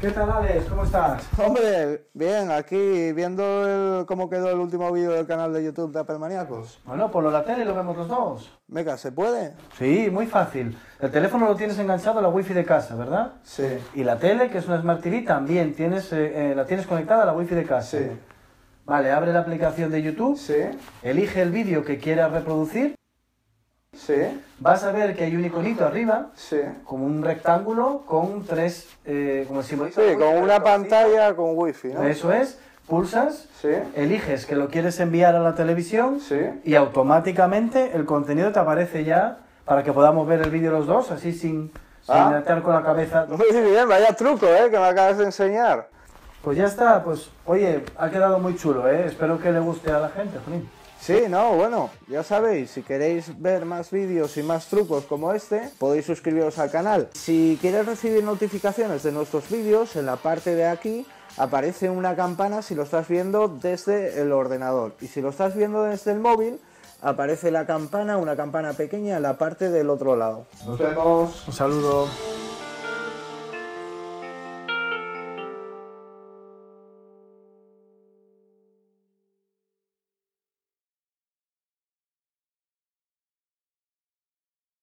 ¿Qué tal, Alex? ¿Cómo estás? Hombre, bien, aquí viendo el- cómo quedó el último vídeo del canal de YouTube de Apple Maníacos. Bueno, ponlo en la tele y lo vemos los dos. Venga, ¿se puede? Sí, muy fácil. El teléfono lo tienes enganchado a la wifi de casa, ¿verdad? Sí. Y la tele, que es una Smart TV, también tienes, eh, eh, la tienes conectada a la wifi de casa. Sí. Vale, abre la aplicación de YouTube, Sí. elige el vídeo que quieras reproducir, Sí. vas a ver que hay un iconito arriba, Sí. como un rectángulo con tres, eh, como simbolito. Sí, con una pantalla con wifi, ¿no? Eso es, pulsas, Sí. eliges que lo quieres enviar a la televisión Sí. y automáticamente el contenido te aparece ya para que podamos ver el vídeo los dos, así sin, sin Ah. estar con la cabeza. Muy bien, vaya truco, ¿eh? Que me acabas de enseñar. Pues ya está, pues oye, ha quedado muy chulo, ¿eh? Espero que le guste a la gente, Junín. Sí, no, bueno, ya sabéis, si queréis ver más vídeos y más trucos como este, podéis suscribiros al canal. Si quieres recibir notificaciones de nuestros vídeos, en la parte de aquí aparece una campana si lo estás viendo desde el ordenador. Y si lo estás viendo desde el móvil, aparece la campana, una campana pequeña en la parte del otro lado. Nos vemos. Un saludo.